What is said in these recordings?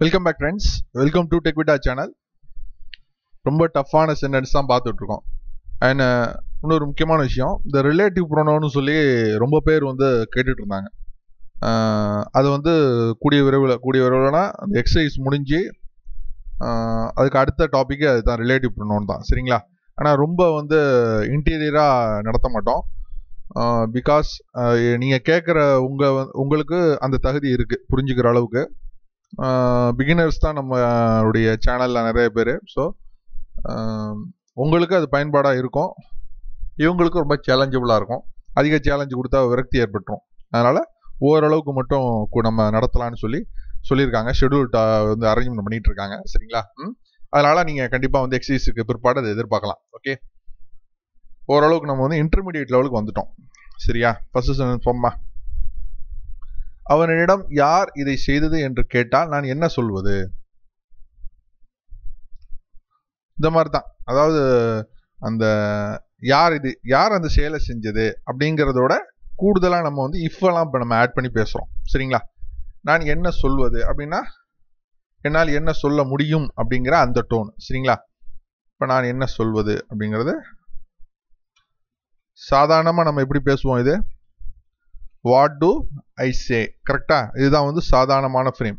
Welcome back friends welcome to டெக்விட்டா channel ரொம்ப டஃப்பான sentence தான் பார்த்துட்ருக்கோம். அண்ட் uh, இன்னொரு முக்கியமான விஷயம் இந்த ரிலேட்டிவ் ப்ரோனோன்னு சொல்லி ரொம்ப பேர் வந்து கேட்டுட்டு இருந்தாங்க uh, அது வந்து கூடிய விரைவில் கூடிய விரைவில்னா அந்த எக்ஸசைஸ் முடிஞ்சு uh, அதுக்கு அடுத்த டாப்பிக்கே அதுதான் ரிலேட்டிவ் ப்ரோனோன் தான். சரிங்களா? ஆனால் ரொம்ப வந்து இன்டீரியராக நடத்த மாட்டோம். பிகாஸ் நீங்கள் கேட்குற உங்கள் உங்களுக்கு அந்த தகுதி இருக்குது புரிஞ்சுக்கிற அளவுக்கு. பிகினர்ஸ் தான் நம்மளுடைய சேனலில் நிறைய பேர். ஸோ உங்களுக்கு அது பயன்பாடாக இருக்கும். இவங்களுக்கு ரொம்ப சேலஞ்சபுளாக இருக்கும். அதிக சேலஞ்சு கொடுத்தா விரக்தி ஏற்பட்டுரும். அதனால் ஓரளவுக்கு மட்டும் நம்ம நடத்தலாம்னு சொல்லி சொல்லியிருக்காங்க. ஷெடியூல் வந்து அரேஞ்ச்மெண்ட் பண்ணிட்டு இருக்காங்க. சரிங்களா? ம்? அதனால் நீங்கள் கண்டிப்பாக வந்து எக்ஸசைஸுக்கு பிற்பாடு அதை எதிர்பார்க்கலாம். ஓகே ஓரளவுக்கு நம்ம வந்து இன்டர்மீடியட் லெவலுக்கு வந்துட்டோம். சரியா? ஃபர்ஸ்ட் சொம்மா அவனிடம் யார் இதை செய்தது? என்று கேட்டால் நான் என்ன சொல்வது? இந்த மாதிரி தான் அதாவது அந்த யார் இது? யார் அந்த செயலை செஞ்சது? அப்படிங்கிறதோட கூடுதலாக நம்ம வந்து if இப்போ நம்ம ஆட் பண்ணி பேசுகிறோம் சரிங்களா? நான் என்ன சொல்வது அப்படின்னா என்னால் என்ன சொல்ல முடியும் அப்படிங்கிற அந்த டோன் சரிங்களா? இப்போ நான் என்ன சொல்வது அப்படிங்கிறது சாதாரணமாக நம்ம எப்படி பேசுவோம் இது? வாட் டு ஐ சே கரெக்டாக இதுதான் வந்து சாதாரணமான ஃப்ரேம்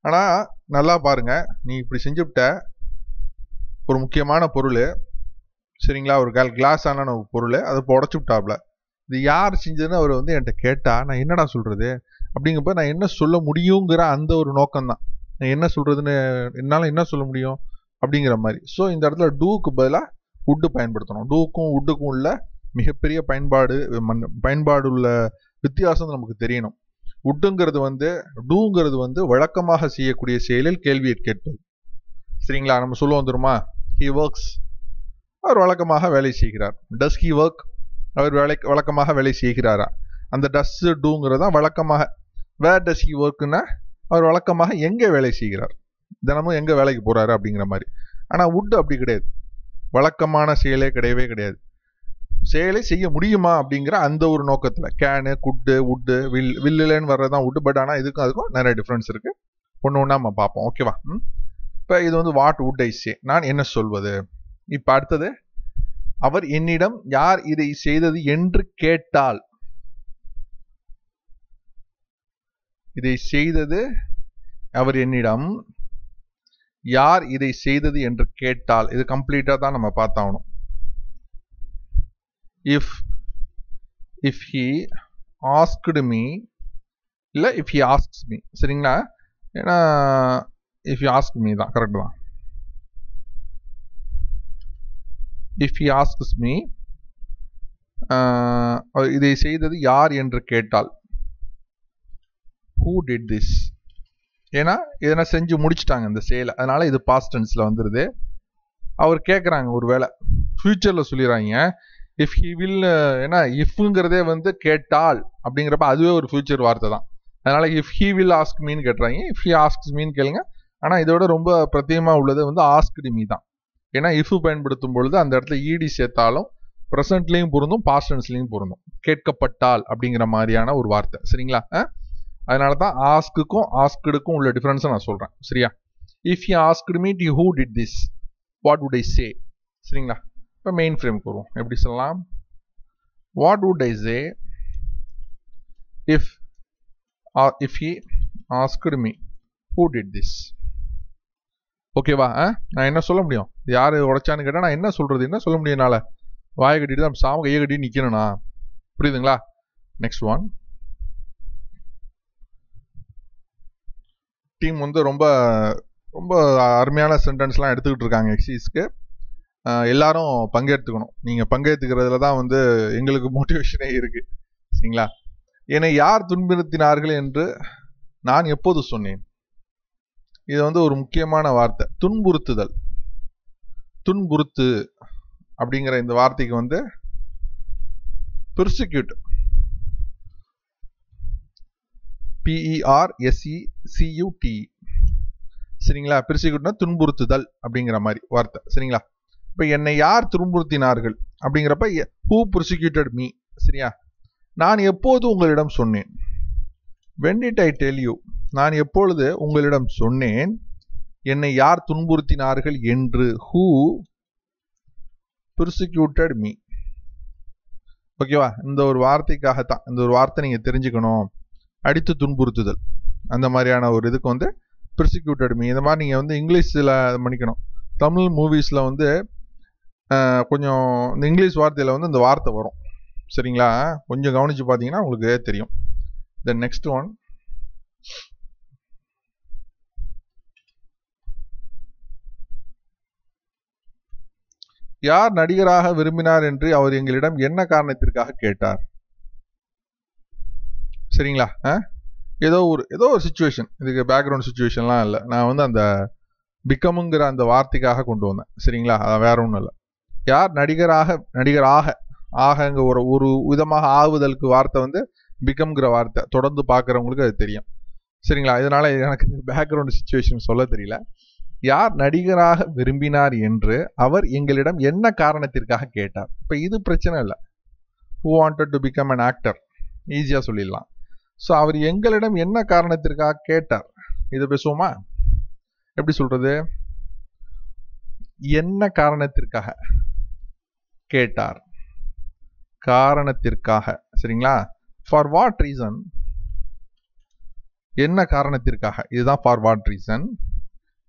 ஆனால் நல்லா பாருங்கள் நீ இப்படி செஞ்சுவிட்ட ஒரு முக்கியமான பொருள். சரிங்களா? ஒரு கல் கிளாஸ் ஆன ஒரு பொருள். அதை இப்போ விட்டாப்ல. இது யார் செஞ்சதுன்னு அவர் வந்து என்கிட்ட கேட்டால் நான் என்னடா சொல்கிறது அப்படிங்கப்ப நான் என்ன சொல்ல முடியுங்கிற அந்த ஒரு நோக்கம்தான். நான் என்ன சொல்கிறதுன்னு என்னால் என்ன சொல்ல முடியும்? அப்படிங்கிற மாதிரி. ஸோ இந்த இடத்துல டூக்கு பதிலாக உட்டு பயன்படுத்தணும். டூக்கும் உட்டுக்கும் உள்ள மிகப்பெரிய பயன்பாடு மண் பயன்பாடு உள்ள வித்தியாசம் நமக்கு தெரியணும். உட்டுங்கிறது வந்து டூங்கிறது வந்து வழக்கமாக செய்யக்கூடிய செயலில் கேள்வியை கேட்பது. சரிங்களா? நம்ம சொல்லுவோம் தெரியுமா? ஹி ஒர்க்ஸ் அவர் வழக்கமாக வேலை செய்கிறார். டஸ் ஹி ஒர்க் அவர் வேலை வழக்கமாக வேலை செய்கிறாரா? அந்த டஸ் டூங்கிறது தான் வழக்கமாக வேர் டஸ் ஹி ஒர்க்குன்னா அவர் வழக்கமாக எங்கே வேலை செய்கிறார்? தினமும் எங்கே வேலைக்கு போகிறாரு அப்படிங்கிற மாதிரி. ஆனால் உட் அப்படி கிடையாது. வழக்கமான செயலே கிடையவே கிடையாது. செயலை செய்ய முடியுமா அப்படிங்கிற அந்த ஒரு நோக்கத்தில். கேனு குட்டு உட்டு வில் வில்லுலன்னு வர்றதான் உட்டு பட் ஆனால் இதுக்கும் அதுக்கும் நிறைய டிஃப்ரென்ஸ் இருக்கு. ஒன்று ஒன்றா நம்ம பார்ப்போம். ஓகேவா இப்போ இது வந்து வாட் உட் ஐ சே நான் என்ன சொல்வது? இப்போ அடுத்தது அவர் என்னிடம் யார் இதை செய்தது என்று கேட்டால். இதை செய்தது அவர் என்னிடம் யார் இதை செய்தது என்று கேட்டால். இது கம்ப்ளீட்டா தான் நம்ம பார்த்தாகணும். If if he asked me இல்லை இஃப் ஹி ஆஸ்க்ஸ் மீ சரிங்களா? ஏன்னா இஃப் ஹி ஆஸ்க் மீ தான் கரெக்ட் தான். இஃப் ஹி ஆஸ்க்ஸ் மீ இதை செய்தது யார் என்று கேட்டால் ஹூ டிட் திஸ் ஏன்னா எதனா செஞ்சு முடிச்சிட்டாங்க இந்த செயலை. அதனால இது பாஸ்ட் வந்துடுது அவர் கேட்குறாங்க ஒரு வேளை. ஃபியூச்சரில் சொல்லிடுறாங்க. இஃப் ஹி வில் ஏன்னா இஃப்ங்கிறதே வந்து கேட்டால் அப்படிங்கிறப்ப அதுவே ஒரு ஃபியூச்சர் வார்த்தை தான். அதனால if he will ask me கேட்டுறாங்க. If he ask me கேளுங்க. ஆனால் இதோட ரொம்ப பிரத்தியமாக உள்ளது வந்து ஆஸ்க்டு மீ தான். ஏன்னா இஃப் பயன்படுத்தும் பொழுது அந்த இடத்துல ஈடி சேர்த்தாலும் ப்ரெசன்ட்லேயும் பொருந்தும் பாஸ்டன்ஸ்லேயும் பொருந்தும். கேட்கப்பட்டால் அப்படிங்கிற மாதிரியான ஒரு வார்த்தை. சரிங்களா? அதனால தான் ஆஸ்க்குக்கும் ஆஸ்க்டுக்கும் உள்ள டிஃப்ரென்ஸை நான் சொல்கிறேன் சரியா? If you asked me you who did this what would I say சரிங்களா? இப்போ மெயின் ஃப்ரேம்க்கு வருவோம் எப்படி சொல்லலாம்? What would I say if if he asked me who did this ஓகேவா ஆ? நான் என்ன சொல்ல முடியும்? யார் உடைச்சான்னு கேட்டால் நான் என்ன சொல்கிறது என்ன சொல்ல முடியும் என்னால்? வாயை கட்டிட்டு தான் சாம கையை கட்டி நிற்கணும்ண்ணா புரியுதுங்களா? நெக்ஸ்ட் ஒன் டீம் வந்து ரொம்ப ரொம்ப அருமையான சென்டென்ஸ்லாம் எடுத்துக்கிட்டு இருக்காங்க எக்ஸசைஸ்க்கு எல்லாரும் பங்கேற்றுக்கணும் நீங்கள் பங்கேற்றுக்கிறதுல தான் வந்து எங்களுக்கு மோட்டிவேஷனே இருக்குது சரிங்களா? என்னை யார் துன்புறுத்தினார்கள் என்று நான் எப்போது சொன்னேன்? இது வந்து ஒரு முக்கியமான வார்த்தை. துன்புறுத்துதல். துன்புறுத்து அப்படிங்கிற இந்த வார்த்தைக்கு வந்து பெர்சிக்யூட் பிஇஆர் எஸ்இ சியூடி சரிங்களா? பெர்சிக்யூட்னா துன்புறுத்துதல் அப்படிங்கிற மாதிரி வார்த்தை. சரிங்களா? இப்போ என்னை யார் துன்புறுத்தினார்கள்? அப்படிங்கிறப்ப ஹூ ப்ரொசிக்யூட்டட் மீ சரியா? நான் எப்போது உங்களிடம் சொன்னேன்? When did I tell you நான் எப்பொழுது உங்களிடம் சொன்னேன்? என்னை யார் துன்புறுத்தினார்கள் என்று? ஹூ persecuted மீ ஓகேவா இந்த ஒரு வார்த்தைக்காகத்தான். இந்த ஒரு வார்த்தை நீங்கள் தெரிஞ்சுக்கணும். அடித்து துன்புறுத்துதல். அந்த மாதிரியான ஒரு இதுக்கு வந்து persecuted மீ இந்த மாதிரி நீங்கள் வந்து இங்கிலீஷில் பண்ணிக்கணும் தமிழ் மூவிஸில் வந்து கொஞ்சம் இந்த இங்கிலீஷ் வார்த்தையில் வந்து இந்த வார்த்தை வரும். சரிங்களா? கொஞ்சம் கவனித்து பார்த்தீங்கன்னா உங்களுக்கு தெரியும். தென் நெக்ஸ்ட் ஒன் யார் நடிகராக விரும்பினார் என்று அவர் எங்களிடம் என்ன காரணத்திற்காக கேட்டார்? சரிங்களா? ஆ? ஏதோ ஒரு ஏதோ ஒரு சுச்சுவேஷன் இதுக்கு பேக்ரவுண்ட் சுச்சுவேஷன்லாம் இல்லை. நான் வந்து அந்த பிகமுங்கிற அந்த வார்த்தைக்காக கொண்டு வந்தேன். சரிங்களா? அது வேற ஒன்றும் இல்லை. யார் நடிகராக நடிகராக ஆகங்க ஒரு ஒரு விதமாக ஆகுதலுக்கு வார்த்தை வந்து பிகம்ங்கிற வார்த்தை. தொடர்ந்து பார்க்குறவங்களுக்கு அது தெரியும். சரிங்களா? இதனால் எனக்கு பேக்ரவுண்ட் சுச்சுவேஷன் சொல்ல தெரியல. யார் நடிகராக விரும்பினார் என்று அவர் எங்களிடம் என்ன காரணத்திற்காக கேட்டார்? இப்போ இது பிரச்சனை இல்லை. Who wanted to become an actor ஈஸியாக சொல்லிடலாம். ஸோ அவர் எங்களிடம் என்ன காரணத்திற்காக கேட்டார்? இதை பேசுவோமா? எப்படி சொல்கிறது என்ன காரணத்திற்காக? கேட்டார். காரணத்திற்காக சரிங்களா? ஃபார் வாட் ரீசன் என்ன காரணத்திற்காக? இதுதான் for what reason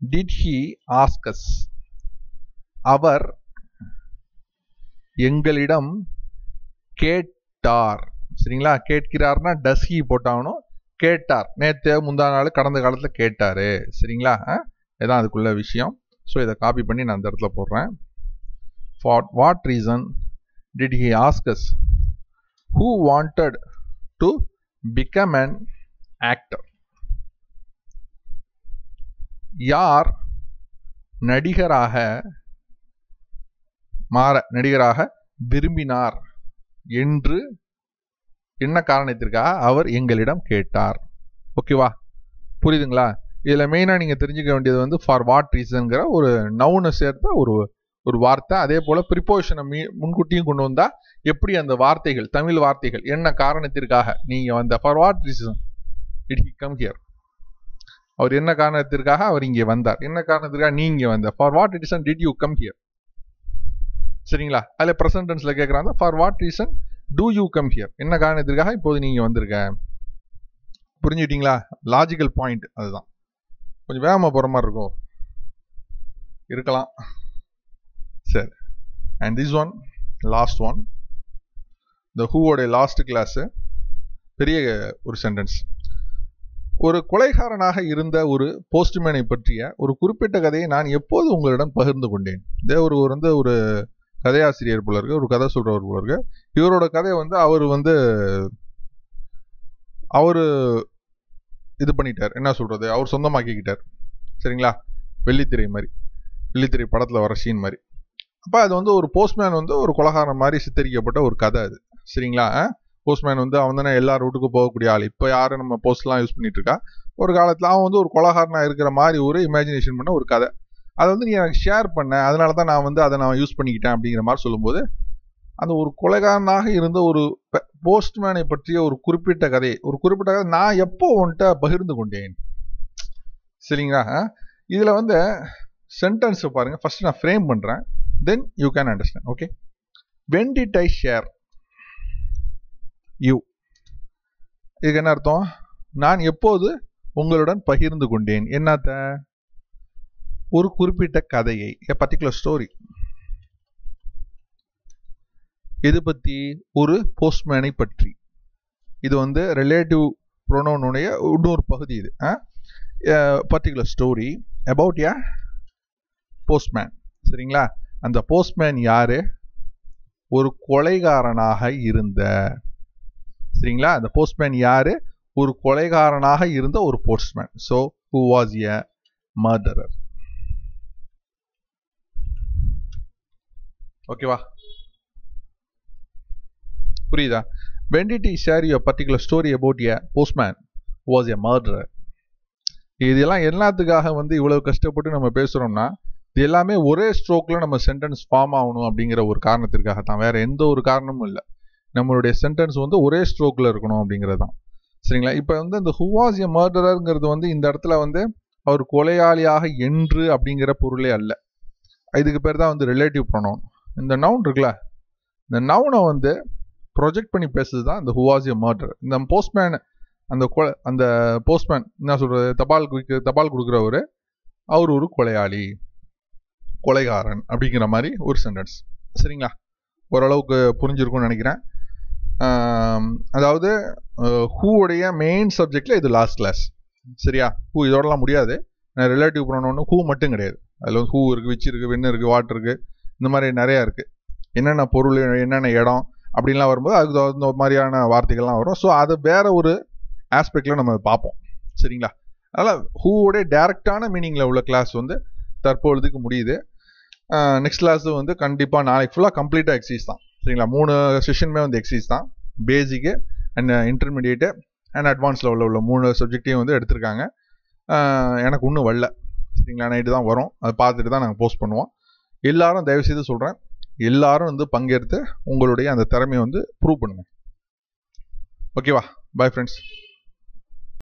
did he ask us அவர் எங்களிடம் கேட்டார். சரிங்களா? கேட்கிறார்னா டஸ் ஹி போட்டாகணும்? கேட்டார். நேற்று முந்தா நாள் கடந்த காலத்தில் கேட்டார். சரிங்களா? இதான் அதுக்குள்ள விஷயம். ஸோ இதை காப்பி பண்ணி நான் அந்த இடத்துல போடுறேன். For what reason he he us? Who wanted to become an actor யார் நடிகராக மாற நடிகராக விரும்பினார் என்று என்ன காரணத்திற்காக அவர் எங்களிடம் கேட்டார். ஓகேவா புரியுதுங்களா? இதில் மெயினாக நீங்கள் தெரிஞ்சுக்க வேண்டியது வந்து ஃபார் வாட் ரீசன்கிற ஒரு நவுனை சேர்த்த ஒரு ஒரு வார்த்தை அதே போல் ப்ரிப்போஷனை மீ முன்கூட்டியும் கொண்டு வந்தால் எப்படி அந்த வார்த்தைகள் தமிழ் வார்த்தைகள் என்ன காரணத்திற்காக நீங்கள் வந்த for what reason did he come here அவர் என்ன காரணத்திற்காக அவர் இங்கே வந்தார்? என்ன காரணத்திற்காக நீ இங்கே வந்த for what reason did you come here சரிங்களா? அதில் ப்ரெசன்ட் டென்ஸில் கேட்குறாங்க for what reason do you come here என்ன காரணத்திற்காக இப்போது நீங்கள் வந்திருக்க? புரிஞ்சுக்கிட்டீங்களா? லாஜிக்கல் பாயிண்ட் அதுதான். கொஞ்சம் வேகமாக போகிற மாதிரி இருக்கும். இருக்கலாம். சரி. And this one last one இந்த ஹூவோடைய லாஸ்ட் கிளாஸு பெரிய ஒரு சென்டென்ஸ் ஒரு கொலைகாரனாக இருந்த ஒரு போஸ்ட்மேனை பற்றிய ஒரு குறிப்பிட்ட கதையை நான் எப்போது உங்களிடம் பகிர்ந்து கொண்டேன்? இதே ஒரு வந்து ஒரு கதையாசிரியர் போல இருக்கு ஒரு கதை சொல்கிறவர் போல இருக்கு. இவரோட கதையை வந்து அவர் வந்து அவர் இது பண்ணிட்டார். என்ன சொல்கிறது அவர் சொந்தமாக்கிக்கிட்டார். சரிங்களா? வெள்ளித்திரை மாதிரி. வெள்ளித்திரை படத்தில் வர சீன் மாதிரி. அப்போ அது வந்து ஒரு போஸ்ட்மேன் வந்து ஒரு கொலகாரம் மாதிரி சித்தரிக்கப்பட்ட ஒரு கதை அது. சரிங்களா? போஸ்ட்மேன் வந்து அவன் தானே எல்லா ரூட்டுக்கும் போகக்கூடிய ஆள். இப்போ யாரும் நம்ம போஸ்ட்லாம் யூஸ் பண்ணிட்டு இருக்கா? ஒரு காலத்தில் அவன் வந்து ஒரு கொலகாரனாக இருக்கிற மாதிரி ஒரு இமேஜினேஷன் பண்ண ஒரு கதை. அதை வந்து நீ எனக்கு ஷேர் பண்ண. அதனால தான் நான் வந்து அதை நான் யூஸ் பண்ணிக்கிட்டேன் அப்படிங்கிற மாதிரி சொல்லும்போது அந்த ஒரு கொலைகாரனாக இருந்த ஒரு போஸ்ட்மேனை பற்றிய ஒரு குறிப்பிட்ட கதை ஒரு குறிப்பிட்ட கதை நான் எப்போ உன்கிட்ட பகிர்ந்து கொண்டேன்? சரிங்களா? இதில் வந்து சென்டென்ஸை பாருங்கள் ஃபஸ்ட்டு நான் ஃப்ரேம் பண்ணுறேன் then you can understand okay when did i share you இதுக்கு என்ன அர்த்தம்? நான் எப்போது உங்களுடன் பகிர்ந்து கொண்டேன்? என்னத்த? ஒரு குறிப்பிட்ட கதையை எ பர்டிகுலர் ஸ்டோரி இது பத்தி ஒரு போஸ்ட்மேனை பற்றி. இது வந்து ரிலேட்டிவ் ப்ரொனோனுடைய இன்னொரு பகுதி இது particular story about a postman சரிங்களா? அந்த போஸ்ட்மேன் யாரு? ஒரு கொலைகாரனாக இருந்த. சரிங்களா? அந்த போஸ்ட்மேன் யாரு? ஒரு கொலைகாரனாக இருந்த ஒரு postman so who was a murderer ஓகேவா புரியுதா? When did share your particular story about a postman was a murderer இதெல்லாம் எல்லாத்துக்காக வந்து இவ்வளவு கஷ்டப்பட்டு நம்ம பேசுறோம்னா இது எல்லாமே ஒரே ஸ்ட்ரோக்கில் நம்ம சென்டென்ஸ் ஃபார்ம் ஆகணும் அப்படிங்கிற ஒரு காரணத்திற்காக தான் வேறு எந்த ஒரு காரணமும் இல்லை. நம்மளுடைய சென்டென்ஸ் வந்து ஒரே ஸ்ட்ரோக்கில் இருக்கணும் அப்படிங்கிறது தான் சரிங்களா? இப்போ வந்து இந்த ஹுவாஸ் எ மர்டரருங்கிறது வந்து இந்த இடத்துல வந்து அவர் கொலையாளியாக என்று அப்படிங்கிற பொருளே அல்ல. இதுக்கு பேர் தான் வந்து ரிலேட்டிவ் ப்ரொனவுன் இந்த நவுன் இருக்குல்ல? இந்த நவுனை வந்து ப்ரொஜெக்ட் பண்ணி பேசுறது தான் இந்த ஹுவாஸ் எ மர்டர் இந்த போஸ்ட்மேன் அந்த கொலை அந்த போஸ்ட்மேன் என்ன சொல்கிறது தபால் குவிக்க தபால் கொடுக்குறவர் அவர் ஒரு கொலையாளி. கொலைகாரன் அப்படிங்கிற மாதிரி ஒரு சென்டென்ஸ் சரிங்களா? ஓரளவுக்கு புரிஞ்சிருக்கும்னு நினைக்கிறேன். அதாவது ஹூவுடைய மெயின் சப்ஜெக்டில் இது லாஸ்ட் கிளாஸ் சரியா? ஹூ இதோடலாம் முடியாது. நான் ரிலேட்டிவ் ப்ரோனோன்னு ஹூ மட்டும் கிடையாது. அதில் வந்து ஹூ இருக்குது விச் இருக்குது வெண்ணு இருக்குது வாட்டர் இருக்குது இந்த மாதிரி நிறையா இருக்குது என்னென்ன பொருள் என்னென்ன இடம் அப்படின்லாம் வரும்போது அதுக்கு தகுந்த மாதிரியான வார்த்தைகள்லாம் வரும். ஸோ அது வேற ஒரு ஆஸ்பெக்டில் நம்ம அதை பார்ப்போம். சரிங்களா? அதனால் ஹூவோடைய டேரெக்டான மீனிங்கில் உள்ள கிளாஸ் வந்து தற்பொழுதுக்கு முடியுது. நெக்ஸ்ட் கிளாஸு வந்து கண்டிப்பாக நாளைக்கு ஃபுல்லாக கம்ப்ளீட்டாக எக்ஸசைஸ் தான். சரிங்களா? மூணு செஷனுமே வந்து எக்ஸசைஸ் தான். Basic and intermediate and advance லெவலில் உள்ள மூணு சப்ஜெக்டையும் வந்து எடுத்திருக்காங்க. எனக்கு இன்னும் வரல. சரிங்களா? நைட்டு தான் வரும். அதை பார்த்துட்டு தான் நாங்கள் போஸ்ட் பண்ணுவோம். எல்லாரும் தயவுசெய்து சொல்கிறேன் எல்லாரும் வந்து பங்கெடுத்து உங்களுடைய அந்த திறமையை வந்து ப்ரூவ் பண்ணுங்க. ஓகேவா பாய் ஃப்ரெண்ட்ஸ்